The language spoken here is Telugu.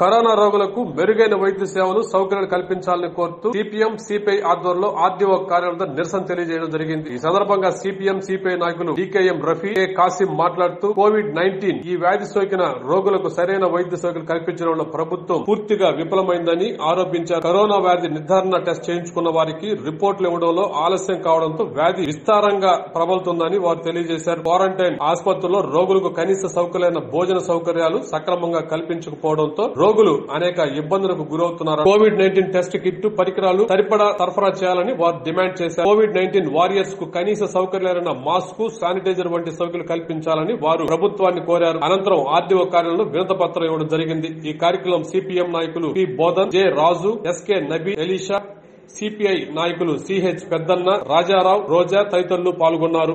కరోనా రోగులకు మెరుగైన వైద్య సేవలు సౌకర్యాలు కల్పించాలని కోరుతూ సిపిఎం సిపిఐ ఆధ్వర్యంలో ఆర్డీఓ కార్యాలయంలో నిరసన తెలియజేయడం జరిగింది. ఈ సందర్భంగా సిపిఎం సిపిఐ నాయకులు డికేఎం రఫీ కె కాసిం మాట్లాడుతూ కోవిడ్ నైన్టీన్ ఈ వ్యాధి సోకిన రోగులకు సరైన వైద్య సౌకర్యాలు కల్పించడంలో ప్రభుత్వం పూర్తిగా విఫలమైందని ఆరోపించారు. కరోనా వ్యాధి నిర్ధారణ టెస్ట్ చేయించుకున్న వారికి రిపోర్టులు ఇవ్వడంలో ఆలస్యం కావడంతో వ్యాధి విస్తారంగా ప్రబలుతుందని వారు తెలియజేశారు. క్వారంటైన్ ఆసుపత్రుల్లో రోగులకు కనీస సౌకర్యాలైన భోజన సౌకర్యాలు సక్రమంగా కల్పించకపోవడంతో రోగులు అనేక ఇబ్బందులకు గురవుతున్నారు. కోవిడ్ నైన్టీన్ టెస్ట్ కిట్ పరికరాలు సరిపడా సరఫరా చేయాలని వారు డిమాండ్ చేశారు. కోవిడ్ నైన్టీన్ వారియర్స్కు కనీస సౌకర్యాలైన మాస్క్ శానిటైజర్ వంటి సౌకర్యాలు కల్పించాలని వారు ప్రభుత్వాన్ని కోరారు. అనంతరం ఆర్డీఓ కార్యాలయంలో వినత పత్రం ఇవ్వడం జరిగింది. ఈ కార్యక్రమం సిపిఎం నాయకులు P. Bodhan J. Raju SK Nabi Elisha CPI నాయకులు సిహెచ్ పెద్దన్న రాజారావు రోజా తదితరులు పాల్గొన్నారు.